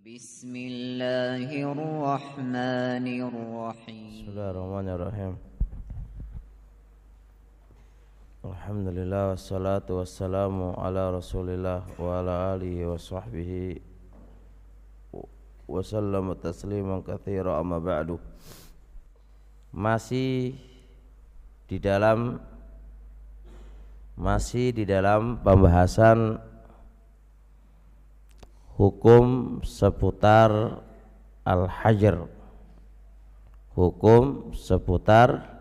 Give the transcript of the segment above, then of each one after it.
Bismillahirrahmanirrahim. Bismillahirrahmanirrahim. Alhamdulillah wassalatu wassalamu ala Rasulillah wa ala alihi wa sahbihi wa sallam tasliman katsira amma ba'du. Masih di dalam masih di dalam pembahasan hukum seputar al-hajar. Hukum seputar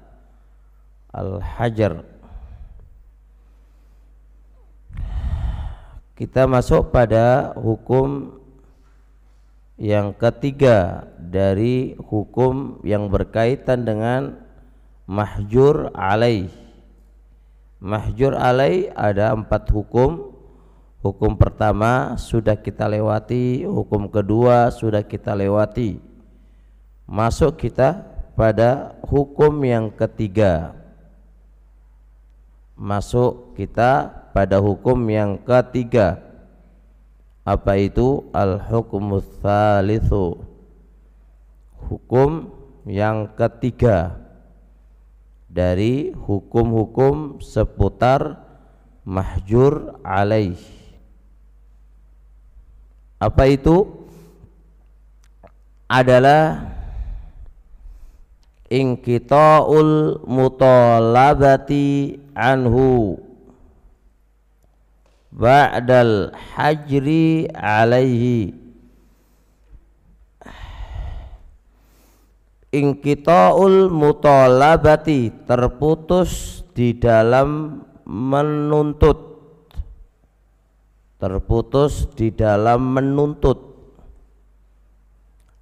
al-hajar. Kita masuk pada hukum yang ketiga dari hukum yang berkaitan dengan mahjur alaih. Mahjur alaih ada empat hukum hukum pertama sudah kita lewati hukum kedua sudah kita lewati. Masuk kita pada hukum yang ketiga. Masuk kita pada hukum yang ketiga. Apa itu? Al-hukmus tsalitsu hukum yang ketiga. Dari hukum-hukum seputar mahjur alaih apa itu? Adalah ingkitaul mutalabati anhu ba'dal hajri alaihi. Ingkitaul mutalabati terputus di dalam menuntut terputus di dalam menuntut.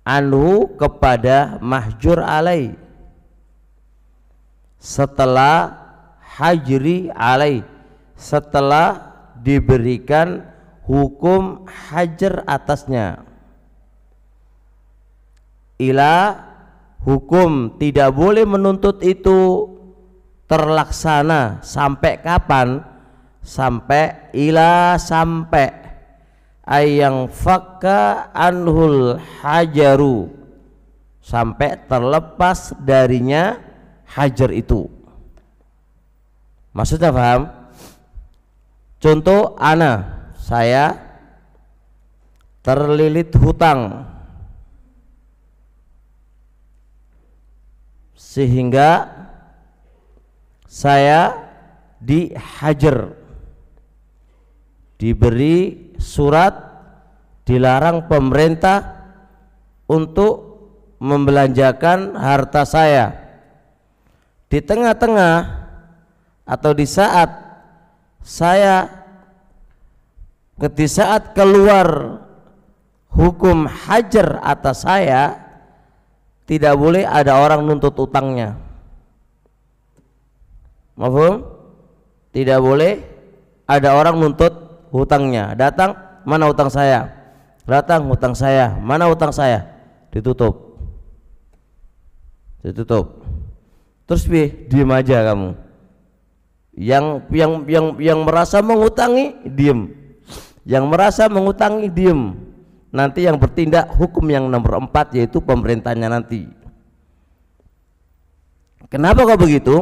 Anhu kepada mahjur alai setelah hajri alai setelah diberikan hukum hajar atasnya. Ila hukum tidak boleh menuntut itu terlaksana sampai kapan sampai ila sampai. Ayang fakka anhul hajaru. Sampai terlepas darinya hajar itu. Maksudnya paham? Contoh ana saya terlilit hutang. Sehingga saya dihajar diberi surat dilarang pemerintah untuk membelanjakan harta saya di tengah-tengah atau di saat saya ketika saat keluar hukum hajar atas saya tidak boleh ada orang nuntut utangnya Mahfum? Tidak boleh ada orang nuntut hutangnya. Datang, mana hutang saya? Datang hutang saya. Mana hutang saya? Ditutup. Ditutup. Terus bi, diem aja kamu yang yang yang yang merasa mengutangi diem yang merasa mengutangi diem nanti yang bertindak hukum yang nomor empat yaitu pemerintahnya nanti kenapa kok begitu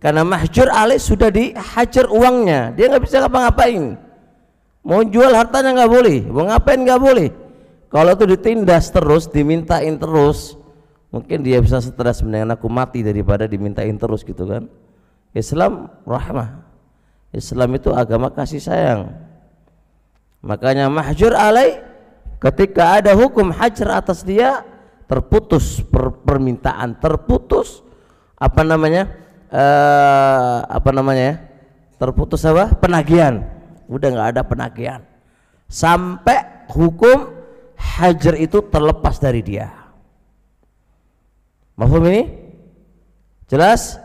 karena mahjur alih sudah dihajar uangnya dia nggak bisa ngapa-ngapain mau jual hartanya nggak boleh. Mau ngapain nggak boleh. Kalau itu ditindas terus dimintain terus mungkin dia bisa stres. Mendingan aku mati daripada dimintain terus gitu kan. Islam rahmah. Islam itu agama kasih sayang. Makanya mahjur alai ketika ada hukum hajar atas dia terputus per permintaan terputus apa namanya uh, apa namanya terputus apa? Penagihan udah nggak ada penagihan. Sampai hukum hajar itu terlepas dari dia. Mahfum ini? Jelas?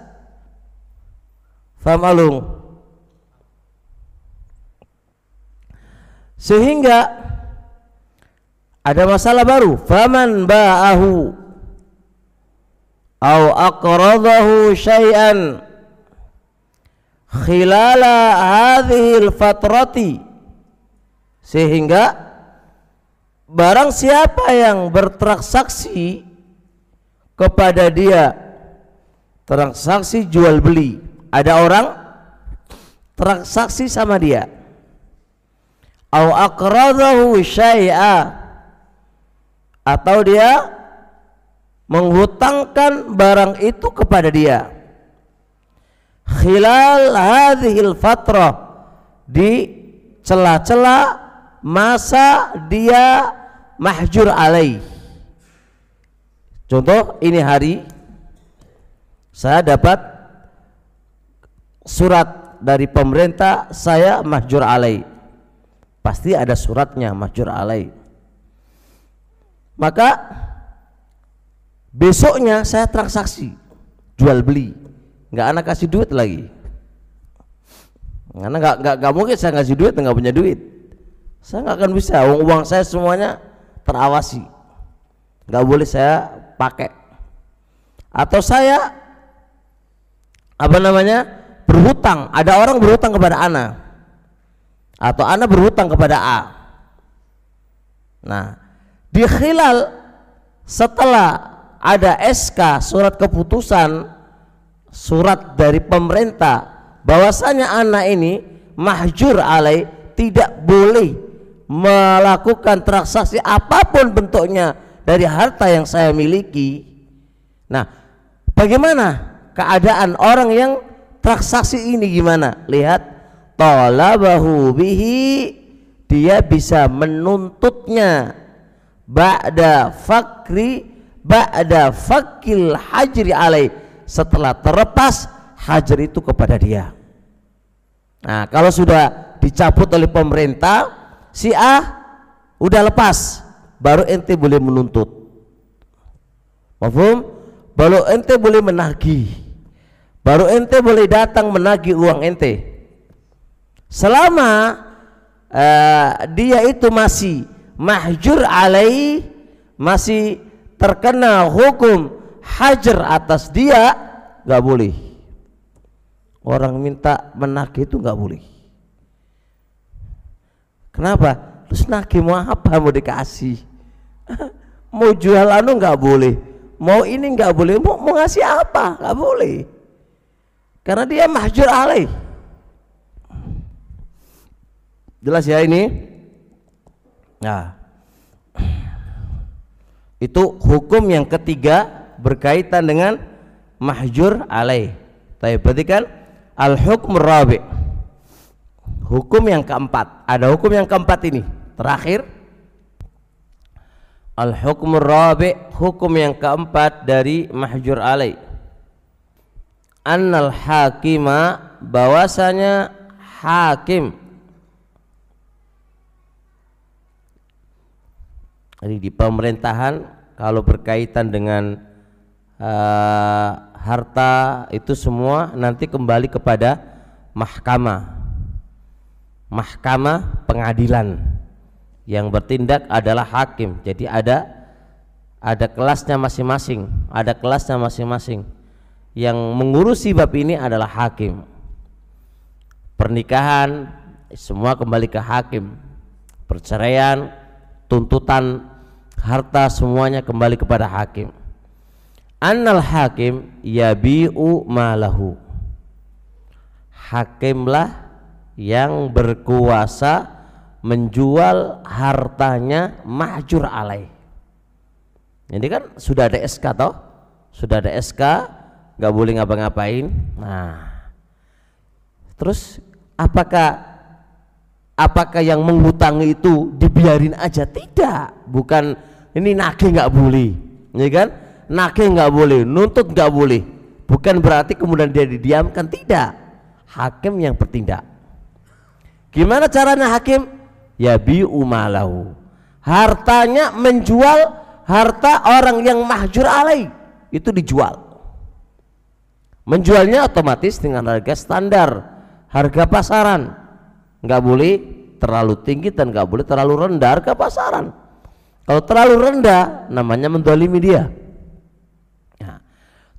Faham alung? Sehingga ada masalah baru. Faman ba'ahu au aqradahu syai'an khilala hadhil fatrati. Sehingga barang siapa yang bertransaksi kepada dia transaksi jual beli ada orang transaksi sama dia. Au aqradahu syai'a atau dia menghutangkan barang itu kepada dia khilal hadhil fatrah di celah-celah masa dia mahjur alaih Contoh ini hari saya dapat surat dari pemerintah saya mahjur alai. Pasti ada suratnya mahjur alai. Maka besoknya saya transaksi jual beli. Nggak anak kasih duit lagi. Karena nggak nggak nggak mungkin saya ngasih duit nggak punya duit. Saya nggak akan bisa. Uang, uang saya semuanya terawasi. Nggak boleh saya pakai atau saya apa namanya berhutang ada orang berhutang kepada ana atau ana berhutang kepada A nah di khilal setelah ada SK surat keputusan surat dari pemerintah bahwasanya anak ini mahjur alai tidak boleh melakukan transaksi apa pun bentuknya dari harta yang saya miliki. Nah, bagaimana keadaan orang yang transaksi ini gimana? Lihat, talabahu bihi dia bisa menuntutnya ba'da fakri ba'da fakil hajri alai setelah terlepas hajar itu kepada dia. Nah, kalau sudah dicabut oleh pemerintah, si A udah lepas, baru ente boleh menuntut Mafhum? Baru ente boleh menagih baru ente boleh datang menagih uang ente selama uh, dia itu masih mahjur alai masih terkena hukum hajar atas dia nggak boleh. Orang minta menagih itu nggak boleh. Kenapa? Terus nagih mau apa? Mau dikasih? Mau jual anu nggak boleh. Mau ini nggak boleh. Mau, mau ngasih apa? Nggak boleh. Karena dia mahjur alaih. Jelas ya ini? Nah. Itu hukum yang ketiga berkaitan dengan mahjur alaih. Tapi berarti kan al hukm rabi. Hukum yang keempat. Ada hukum yang keempat ini. Terakhir. Al hukm rabi hukum yang keempat dari mahjur alai. Annal hakima bahwasanya hakim. Jadi di pemerintahan kalau berkaitan dengan uh, harta itu semua nanti kembali kepada mahkamah. Mahkamah pengadilan. Yang bertindak adalah hakim. Jadi ada ada kelasnya masing-masing. Ada kelasnya masing-masing. Yang mengurusi bab ini adalah hakim. Pernikahan semua kembali ke hakim. Perceraian tuntutan harta semuanya kembali kepada hakim annal hakim yabi'u malahu. Hakimlah yang berkuasa menjual hartanya mahjur alai ini kan sudah ada SK toh? Sudah ada SK nggak boleh ngapa-ngapain. Nah terus apakah apakah yang menghutangi itu dibiarin aja? Tidak bukan ini nagih nggak boleh ya kan nagih nggak boleh nuntut nggak boleh. Bukan berarti kemudian dia didiamkan tidak. Hakim yang bertindak. Gimana caranya hakim? Ya bi umalahu hartanya menjual harta orang yang mahjur alai itu dijual. Menjualnya otomatis dengan harga standar harga pasaran. Nggak boleh terlalu tinggi dan nggak boleh terlalu rendah harga pasaran. Kalau terlalu rendah namanya mendolimi dia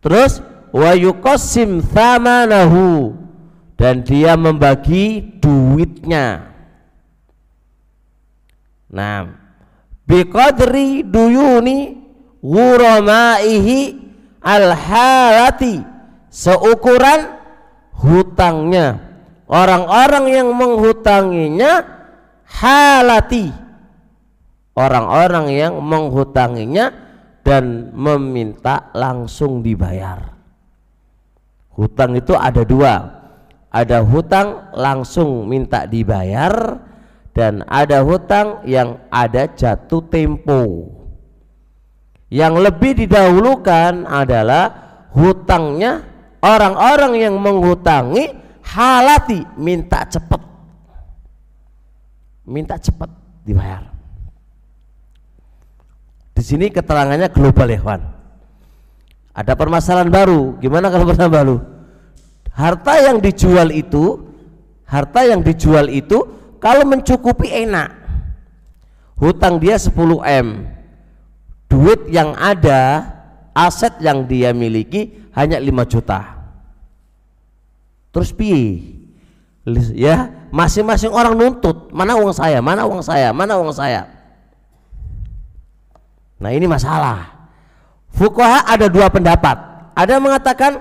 terus wa yuqassim thamanahu. Dan dia membagi duitnya. Nah, biqadri duyuni wuramaihi al-halati. Seukuran hutangnya. Orang-orang yang menghutanginya halati. Orang-orang yang menghutanginya dan meminta langsung dibayar. Hutang itu ada dua. Ada hutang langsung minta dibayar dan ada hutang yang ada jatuh tempo. Yang lebih didahulukan adalah hutangnya orang-orang yang menghutangi halati minta cepat minta cepat dibayar di sini keterangannya global ya Wan ada permasalahan baru. Gimana kalau permasalahan baru? Harta yang dijual itu harta yang dijual itu kalau mencukupi enak. Hutang dia 10 M. Duit yang ada aset yang dia miliki hanya 5 juta. Terus pi ya masing-masing orang nuntut. Mana uang saya? Mana uang saya? Mana uang saya nah ini masalah Fukoha ada dua pendapat. Ada yang mengatakan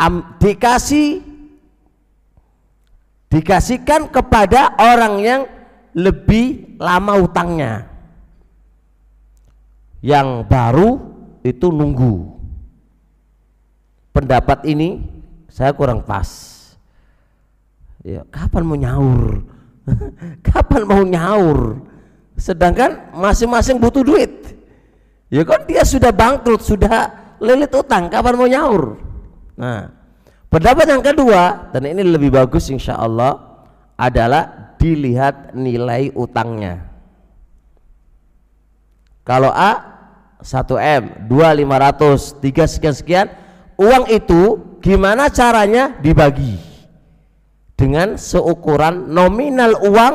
am, dikasih dikasihkan kepada orang yang lebih lama utangnya. Yang baru itu nunggu. Pendapat ini saya kurang pas. Ya, kapan mau nyaur? kapan mau nyaur? Sedangkan masing-masing butuh duit Ya kan dia sudah bangkrut, sudah lilit utang, kapan mau nyaur? Nah, pendapat yang kedua dan ini lebih bagus insya Allah adalah dilihat nilai utangnya. Kalau A 1 M, 2 500, 3 sekian sekian, uang itu gimana caranya dibagi? Dengan seukuran nominal uang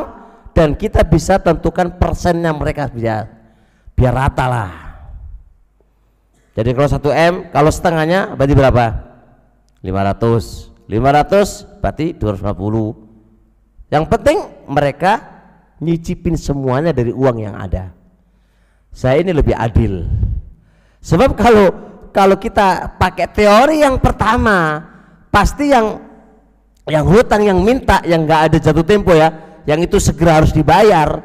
dan kita bisa tentukan persennya mereka biar biar rata lah jadi kalau 1 M, kalau setengahnya berarti berapa? 500. 500 berarti 250. Yang penting mereka nyicipin semuanya dari uang yang ada. Saya ini lebih adil. Sebab kalau kalau kita pakai teori yang pertama, pasti yang yang hutang yang minta yang nggak ada jatuh tempo ya, yang itu segera harus dibayar,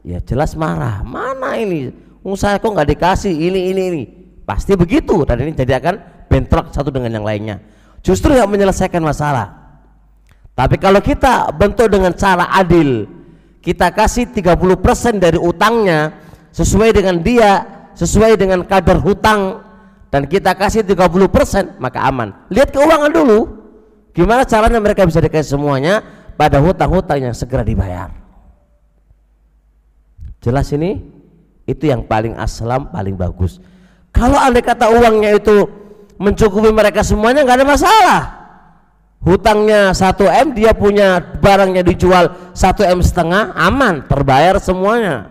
ya jelas marah. Mana ini? Usaha kok nggak dikasih ini ini ini Pasti begitu dan ini jadi akan bentrok satu dengan yang lainnya. Justru yang menyelesaikan masalah. Tapi kalau kita bentuk dengan cara adil, kita kasih 30% dari utangnya sesuai dengan dia, sesuai dengan kadar hutang dan kita kasih 30% maka aman. Lihat keuangan dulu. Gimana caranya mereka bisa dikasih semuanya pada hutang-hutang yang segera dibayar. Jelas ini? Itu yang paling aslam, paling bagus. Kalau andai kata uangnya itu mencukupi mereka semuanya nggak ada masalah. Hutangnya 1 M dia punya barangnya dijual 1 M setengah aman terbayar semuanya.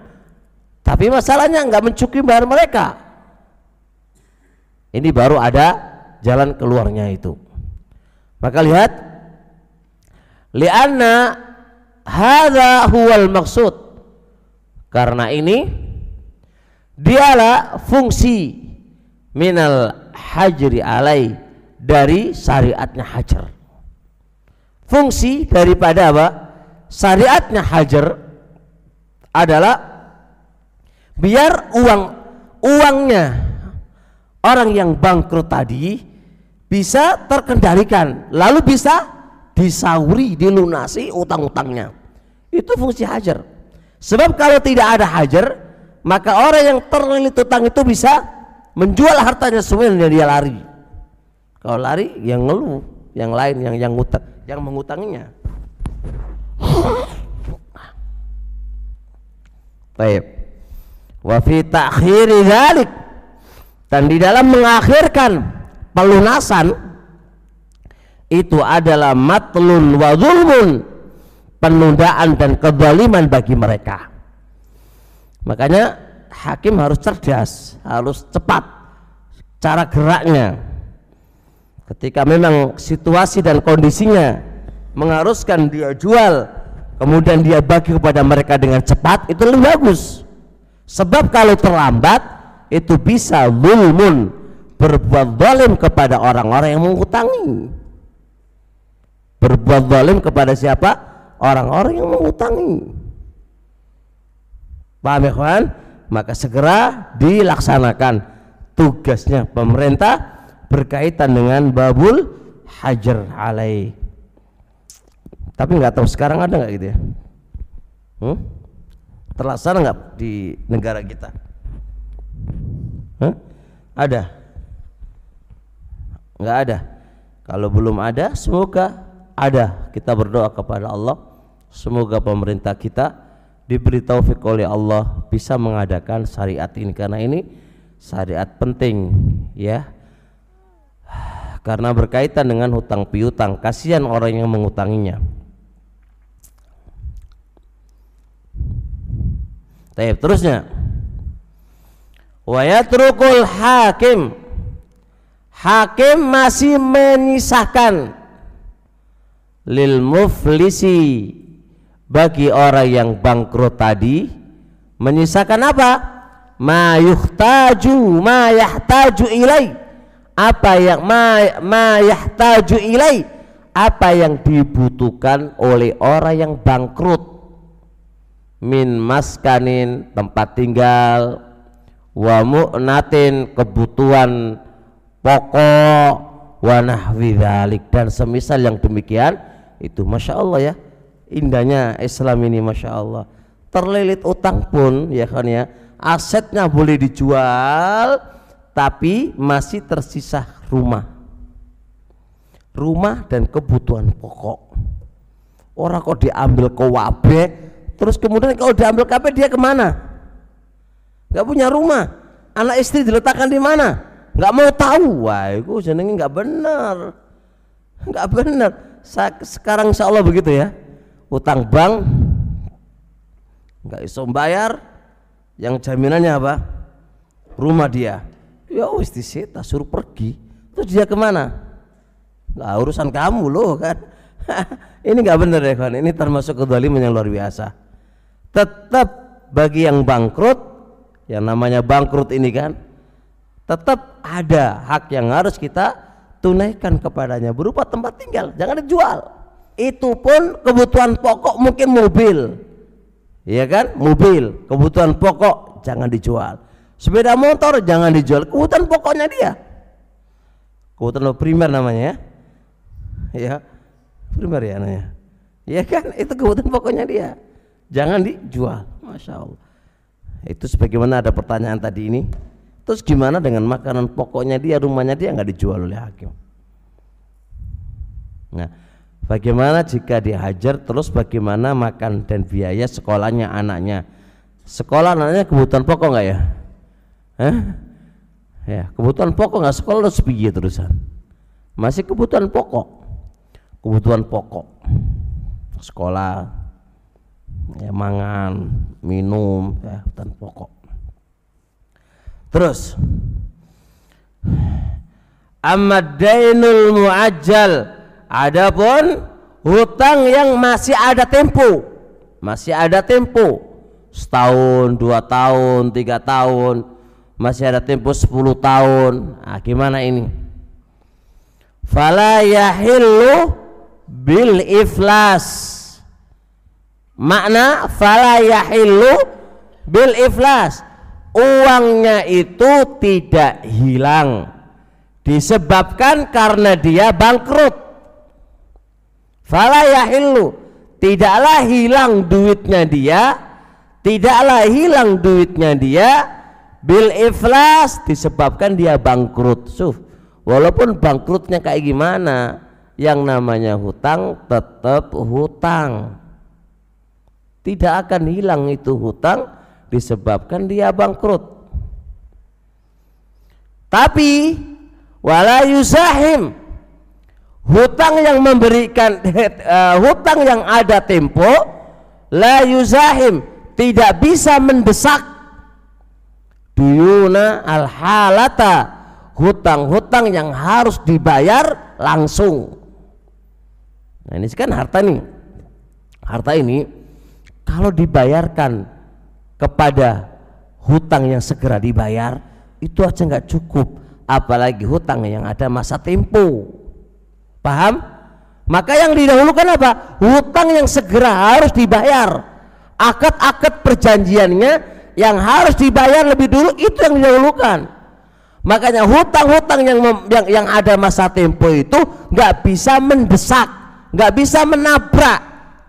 Tapi masalahnya nggak mencukupi bayar mereka. Ini baru ada jalan keluarnya itu. Maka lihat lianna hadza huwal maksud. Karena ini dialah fungsi minal hajri alai dari syariatnya hajar. Fungsi daripada apa? Syariatnya hajar adalah biar uang uangnya orang yang bangkrut tadi bisa terkendalikan lalu bisa disauri dilunasi utang-utangnya. Itu fungsi hajar. Sebab kalau tidak ada hajar maka orang yang terlilit utang itu bisa menjual hartanya semua dan dia lari. Kalau lari yang ngeluh yang lain yang yang ngutang yang mengutanginya. Baik. Wa fi ta'khiri dan di dalam mengakhirkan pelunasan itu adalah matlun wa zulmun penundaan dan kezaliman bagi mereka. Makanya hakim harus cerdas, harus cepat cara geraknya. Ketika memang situasi dan kondisinya mengharuskan dia jual, kemudian dia bagi kepada mereka dengan cepat, itu lebih bagus. sebab kalau terlambat itu bisa zulmun berbuat zalim kepada orang-orang yang mengutangi berbuat zalim kepada siapa orang-orang yang mengutangi paham ya kawan maka segera dilaksanakan tugasnya pemerintah berkaitan dengan babul hajar alaih. Tapi nggak tahu sekarang ada nggak gitu ya? Hmm? terlaksana nggak di negara kita? Huh? ada? Nggak ada? Kalau belum ada semoga ada. Kita berdoa kepada Allah. Semoga pemerintah kita diberi taufik oleh Allah bisa mengadakan syariat ini. Karena ini syariat penting ya. Karena berkaitan dengan hutang piutang. Kasihan orang yang mengutanginya. Taib terusnya. Wa yatrukul hakim. Hakim masih menyisahkan. Lil muflisi bagi orang yang bangkrut tadi menyisakan apa? Ma yuhtaju ma yahtaju ilai. Apa yang ma, ma yahtaju ilai? Apa yang dibutuhkan oleh orang yang bangkrut. Min maskanin tempat tinggal wa mu'natin kebutuhan pokok wanah widalik dan semisal yang demikian itu masya Allah ya indahnya Islam ini masya Allah. Terlilit utang pun ya kan ya asetnya boleh dijual tapi masih tersisa rumah. Rumah dan kebutuhan pokok. Orang kok diambil ke wabe terus kemudian kalau diambil KB dia ke mana? Nggak punya rumah. Anak istri diletakkan di mana? Nggak mau tahu. Wah itu jenenge nggak benar nggak benar sekarang insya Allah begitu ya utang bank nggak iso bayar yang jaminannya apa? Rumah dia. Ya wis disita suruh pergi. Terus dia ke mana? Nggak urusan kamu loh kan? Ini nggak benar ya kan ini termasuk kedoliman yang luar biasa. Tetap bagi yang bangkrut yang namanya bangkrut ini kan tetap ada hak yang harus kita tunaikan kepadanya berupa tempat tinggal. Jangan dijual itu pun kebutuhan pokok mungkin mobil. Ya kan? Mobil kebutuhan pokok jangan dijual. Sepeda motor jangan dijual. Kebutuhan pokoknya dia. Kebutuhan primer namanya ya. Ya primer ya namanya. Ya kan? Itu kebutuhan pokoknya dia. Jangan dijual. Masya Allah. Itu sebagaimana ada pertanyaan tadi ini. Terus gimana dengan makanan pokoknya dia, rumahnya dia nggak dijual oleh hakim? Nah, bagaimana jika dihajar terus bagaimana makan dan biaya sekolahnya anaknya? Sekolah anaknya kebutuhan pokok nggak ya? Hah? Ya, kebutuhan pokok nggak sekolah terus piye terusan? Masih kebutuhan pokok. Kebutuhan pokok. Sekolah, ya mangan, minum, ya, kebutuhan pokok. Terus Ahmad dainul muajjal adapun hutang yang masih ada tempo masih ada tempo setahun dua tahun tiga tahun masih ada tempo sepuluh tahun. Nah, gimana ini? Fala yahillu bil iflas. Makna fala yahillu bil iflas. Uangnya itu tidak hilang. Disebabkan karena dia bangkrut fala yahillu. Tidaklah hilang duitnya dia tidaklah hilang duitnya dia bil iflas disebabkan dia bangkrut. Suf, walaupun bangkrutnya kayak gimana yang namanya hutang tetap hutang. Tidak akan hilang itu hutang disebabkan dia bangkrut. Tapi wala yusahim hutang yang memberikan uh, hutang yang ada tempo la yuzahim tidak bisa mendesak. Duyuna al halata hutang-hutang yang harus dibayar langsung. Nah ini kan harta nih. Harta ini kalau dibayarkan kepada hutang yang segera dibayar itu aja nggak cukup. Apalagi hutang yang ada masa tempo paham? Maka yang didahulukan apa? Hutang yang segera harus dibayar. Akad-akad perjanjiannya yang harus dibayar lebih dulu itu yang didahulukan. Makanya hutang-hutang yang, yang yang ada masa tempo itu nggak bisa mendesak nggak bisa menabrak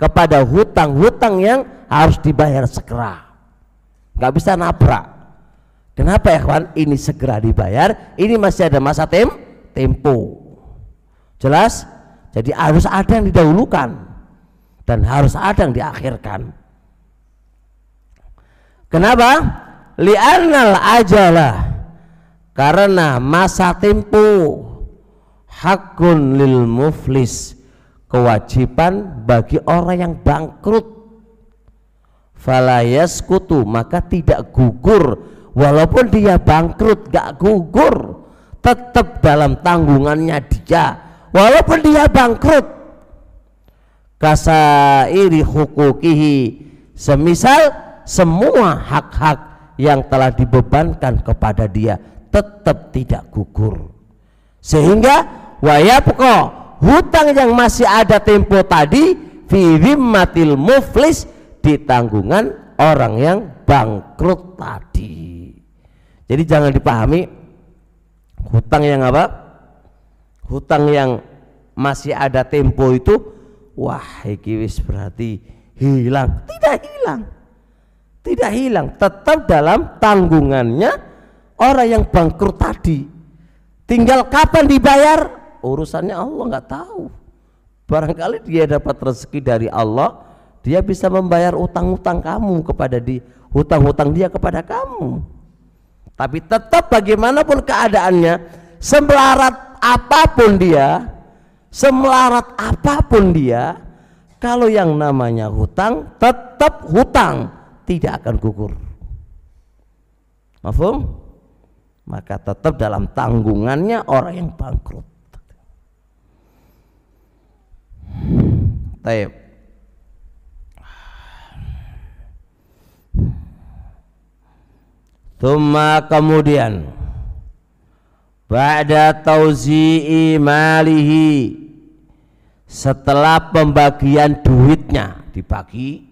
kepada hutang-hutang yang harus dibayar segera. Nggak bisa nabrak. Kenapa ya kawan? Ini segera dibayar ini masih ada masa tem tempo jelas? Jadi harus ada yang didahulukan dan harus ada yang diakhirkan. Kenapa? Li'annal ajalah karena masa tempo hakun lil muflis kewajiban bagi orang yang bangkrut. Falayas kutu maka tidak gugur. Walaupun dia bangkrut gak gugur tetap dalam tanggungannya dia walaupun dia bangkrut kasairi hukukihi semisal semua hak-hak yang telah dibebankan kepada dia tetap tidak gugur sehingga wayapko hutang yang masih ada tempo tadi fi muflis di tanggungan orang yang bangkrut tadi. Jadi jangan dipahami hutang yang apa? Hutang yang masih ada tempo itu wah iki berarti hilang. Tidak hilang. Tidak hilang, tetap dalam tanggungannya orang yang bangkrut tadi. Tinggal kapan dibayar urusannya Allah nggak tahu. Barangkali dia dapat rezeki dari Allah, dia bisa membayar utang-utang kamu kepada di hutang-hutang dia kepada kamu tapi tetap bagaimanapun keadaannya semelarat apa pun dia semelarat apa pun dia kalau yang namanya hutang tetap hutang tidak akan gugur. Mafum? maka tetap dalam tanggungannya orang yang bangkrut. Taib. Tumma kemudian Ba'da tauzi'i malihi. Setelah pembagian duitnya Dibagi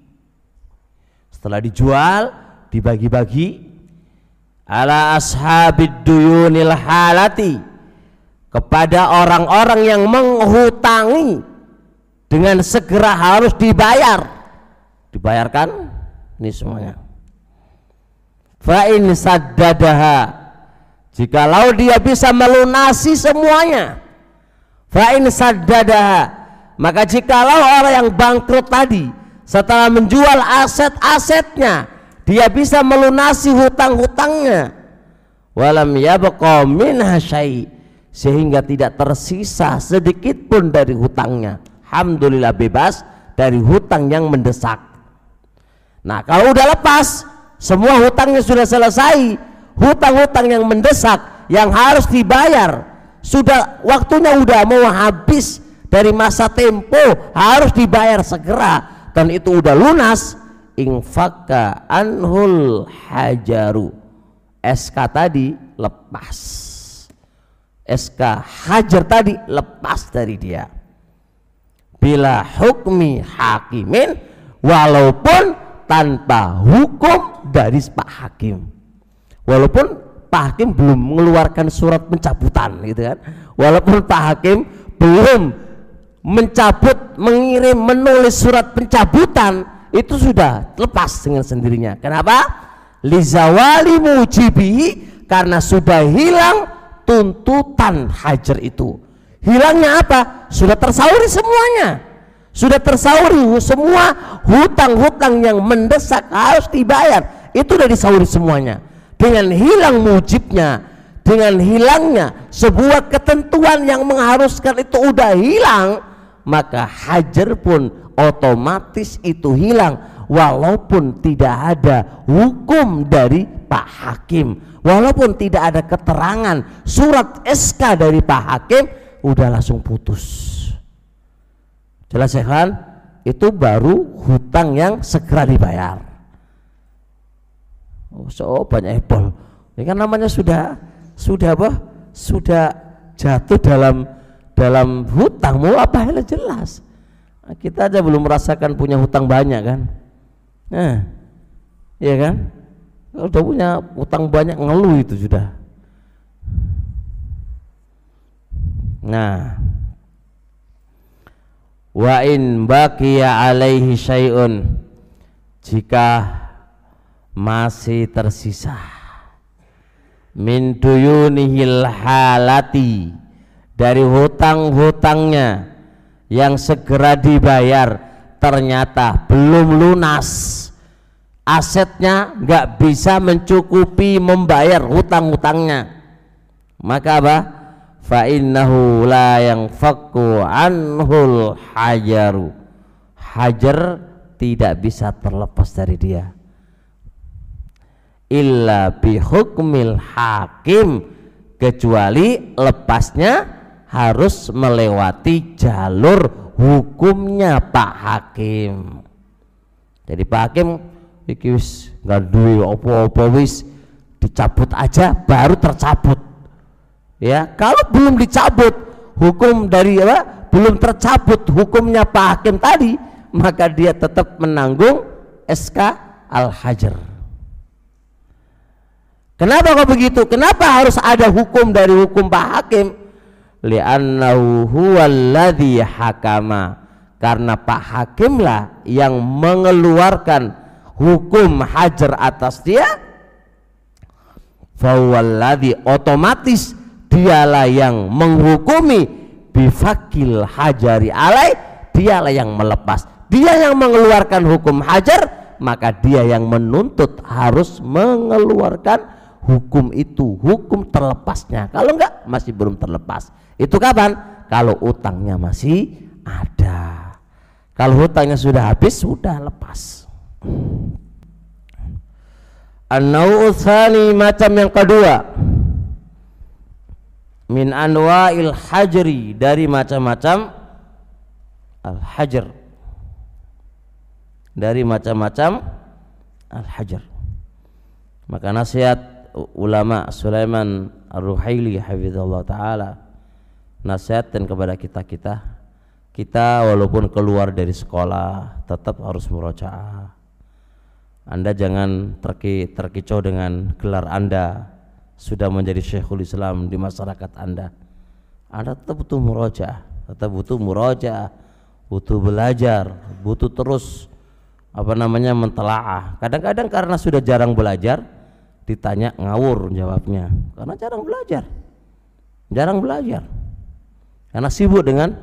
Setelah dijual Dibagi-bagi. Ala ashabid duyunil halati. Kepada orang-orang yang menghutangi Dengan segera harus dibayar. Dibayarkan? Ini semuanya. Fa'in saddadaha jikalau dia bisa melunasi semuanya fa'in saddadaha maka jikalau orang yang bangkrut tadi setelah menjual aset-asetnya dia bisa melunasi hutang-hutangnya. Walam yabqa minha sehingga tidak tersisa sedikit pun dari hutangnya. Alhamdulillah bebas dari hutang yang mendesak. Nah kalau udah lepas semua hutangnya sudah selesai hutang-hutang yang mendesak yang harus dibayar. Sudah waktunya udah mau habis. Dari masa tempo harus dibayar segera. Dan itu udah lunas. Infaka anhul hajaru. SK tadi lepas. SK hajar tadi lepas dari dia. Bila hukmi hakimin walaupun tanpa hukum dari Pak Hakim walaupun Pak Hakim belum mengeluarkan surat pencabutan gitu kan? Walaupun Pak Hakim belum mencabut mengirim menulis surat pencabutan itu sudah lepas dengan sendirinya. Kenapa? Lizawali mujibi karena sudah hilang tuntutan hajar itu. Hilangnya apa? Sudah tersauri semuanya. Sudah tersauri semua hutang-hutang yang mendesak harus dibayar. Itu sudah disauri semuanya dengan hilang mujibnya dengan hilangnya sebuah ketentuan yang mengharuskan itu udah hilang maka hajar pun otomatis itu hilang walaupun tidak ada hukum dari Pak Hakim. Walaupun tidak ada keterangan surat SK dari Pak Hakim udah langsung putus. Jelas ya kan itu baru hutang yang segera dibayar oh, so banyak ebol ini kan namanya sudah sudah apa? Sudah jatuh dalam dalam hutang. Mau apa? Hal jelas. Nah, kita aja belum merasakan punya hutang banyak kan? Nah iya kan? Kalau udah punya hutang banyak ngeluh itu sudah. Nah. Wa in baqiya alaihi syai'un. Jika masih tersisa. Min duyunihil halati dari hutang-hutangnya yang segera dibayar ternyata belum lunas. Asetnya nggak bisa mencukupi membayar hutang-hutangnya. Maka apa? Fa innahu la yang fakku anhul hajaru. Hajar tidak bisa terlepas dari dia illa bihukmil hakim. Kecuali lepasnya harus melewati jalur hukumnya Pak Hakim. Jadi Pak Hakim iki wis duwe apa-apa wis dicabut aja baru tercabut. Ya kalau belum dicabut hukum dari apa belum tercabut hukumnya Pak Hakim tadi maka dia tetap menanggung SK Al-Hajar Kenapa kok begitu? Kenapa harus ada hukum dari hukum Pak Hakim? Hakama. Karena Pak Hakimlah yang mengeluarkan hukum hajar atas dia. Fawalladzi otomatis dialah yang menghukumi bifakil hajari alai dialah yang melepas dia yang mengeluarkan hukum hajar maka dia yang menuntut harus mengeluarkan hukum itu hukum terlepasnya. Kalau enggak masih belum terlepas. Itu kapan? Kalau utangnya masih ada. Kalau hutangnya sudah habis sudah lepas. An macam yang kedua. Min anwa'il hajri dari macam-macam al-hajar dari macam-macam al-hajar maka nasihat ulama Sulaiman Ar-Ruhaili hafizallahu taala nasihatkan kepada kita-kita kita walaupun keluar dari sekolah tetap harus murojaah anda jangan terki, terkicau dengan gelar Anda sudah menjadi Syekhul Islam di masyarakat Anda. Anda tetap butuh murojaah, tetap butuh murojaah, butuh belajar, butuh terus apa namanya mentelaah. Kadang-kadang karena sudah jarang belajar, ditanya ngawur jawabnya. Karena jarang belajar. Jarang belajar. Karena sibuk dengan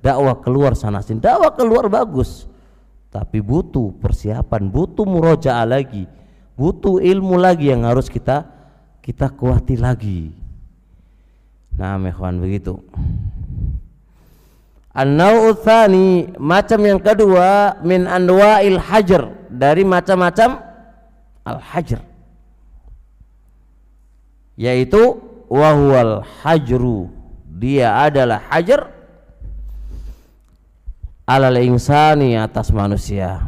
dakwah keluar sana sini. Dakwah keluar bagus. Tapi butuh persiapan butuh murojaah lagi. Butuh ilmu lagi yang harus kita kita kuati lagi. Nah mehwan begitu. An-naw'u macam yang kedua min anwa'il hajar. Dari macam-macam al-hajar yaitu wahwal hajru. Dia adalah hajar alal insani atas manusia.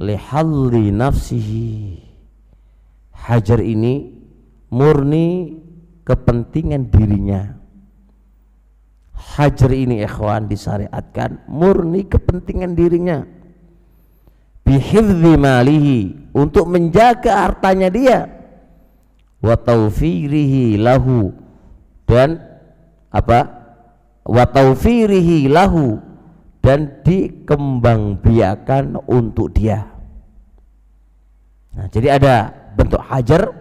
Lihalli nafsihi. Hajar ini murni kepentingan dirinya. Hajar ini ikhwan disyariatkan murni kepentingan dirinya. Bihifdhi malihi untuk menjaga hartanya dia wa taufirihi lahu. Dan apa? Wa taufirihi lahu. Dan dikembangbiakan untuk dia. Nah jadi ada bentuk hajar.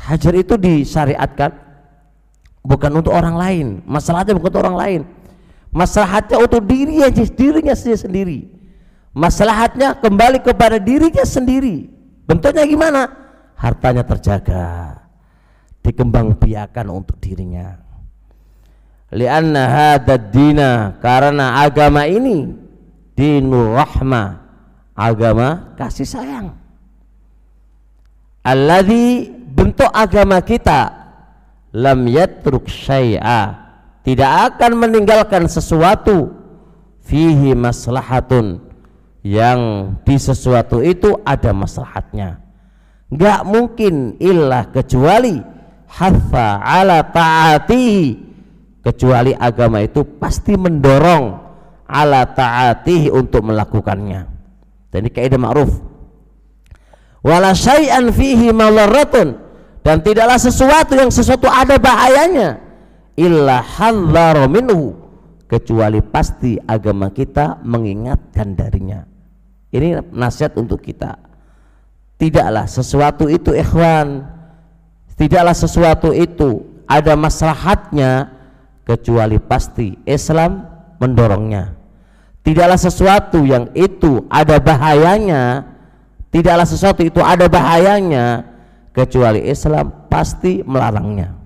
Hajar itu disyariatkan bukan untuk orang lain. Masalahnya bukan untuk orang lain. Masalahnya untuk dirinya dirinya sendiri. Masalahnya kembali kepada dirinya sendiri. Bentuknya gimana hartanya terjaga. Dikembang biakan untuk dirinya. Lianna dina karena agama ini dinur rahmah agama kasih sayang. Alladhi bentuk agama kita lam yatruk syai'a tidak akan meninggalkan sesuatu fihi maslahatun yang di sesuatu itu ada maslahatnya nggak mungkin illah kecuali hafa ala taatihi. Kecuali agama itu pasti mendorong ala taatihi untuk melakukannya. Dan ini kaidah ma'ruf. Wala syai'an fihi malarratun dan tidaklah sesuatu yang sesuatu ada bahayanya illa hadzara minhu. Kecuali pasti agama kita mengingatkan darinya. Ini nasihat untuk kita tidaklah sesuatu itu ikhwan. Tidaklah sesuatu itu ada maslahatnya kecuali pasti Islam mendorongnya. Tidaklah sesuatu yang itu ada bahayanya tidaklah sesuatu itu ada bahayanya kecuali Islam pasti melarangnya